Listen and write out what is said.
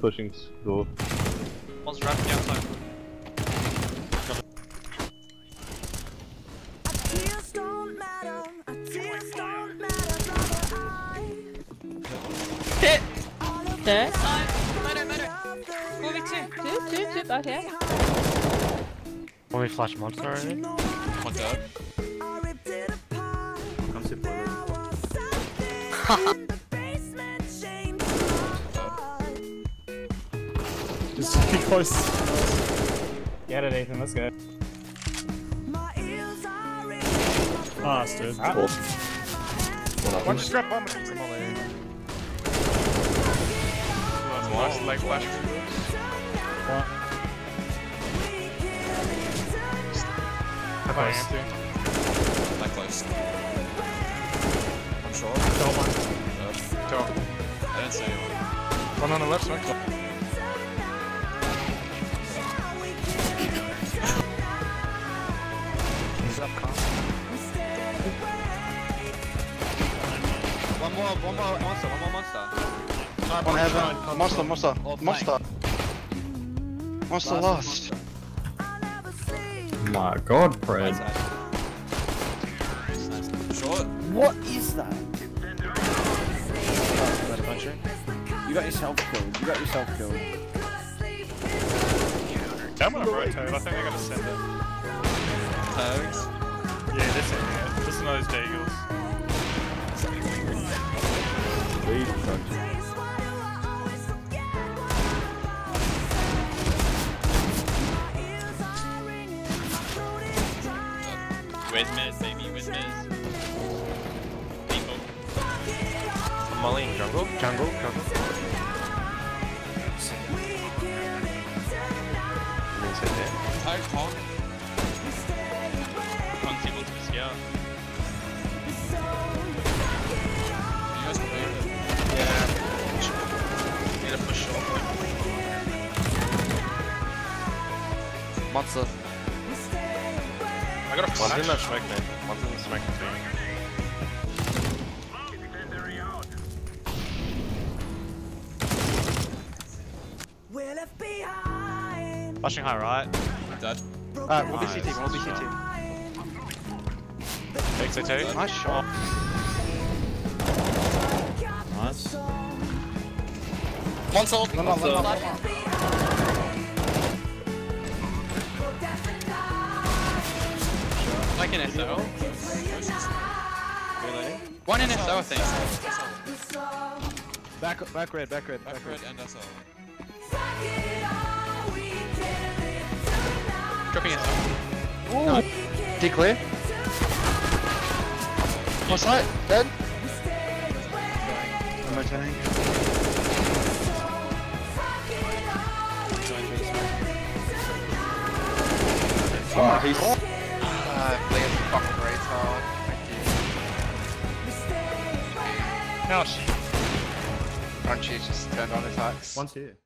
pushing door. One's wrapping outside. Tears don't matter, tears don't matter, brother. I Hit! There. Moto, moto. love the 4v2. Two, two, two, okay. When we flash monster already? know One dead. I ripped it apart. Come sit for Just close. Get it, Ethan. Let's go. My ears are ringing, Bastard. One just grab bomb and molly. Last leg flash. Hi, Anthony. That close. I'm sure. Top one. Top. I didn't see anyone. One on the left side. He's up, calm. One more, one more monster, one more monster. One heaven. Monster, monster, Or monster. Monster Last lost. My god, Fred. Right. Nice. Short. What is that? You got yourself killed. You got yourself killed. I'm gonna rotate. I think they're gonna send it. Tags. Yeah, this is it. Listen to those deagles. Where's Miz, baby? Where's Miz? People. Molly in jungle. Jungle, jungle. Tag Hawk. Can't Monster. I got a flash. One's in that smoke, man. One's in the smoke too. We're left behind. Flashing high right. Dead. Uh, we'll be CT, we'll be CT. XO2. Nice shot. Nice. One sold. One more, Like an SO. One in SO, I think. Back, back red, back red, Back red and SO. Dropping SO. Declare. What's that? Dead? I'm returning. Oh, he's Uh, playing fucking retard. Thank you. Now she. Crunchy just turned on attacks. One's here.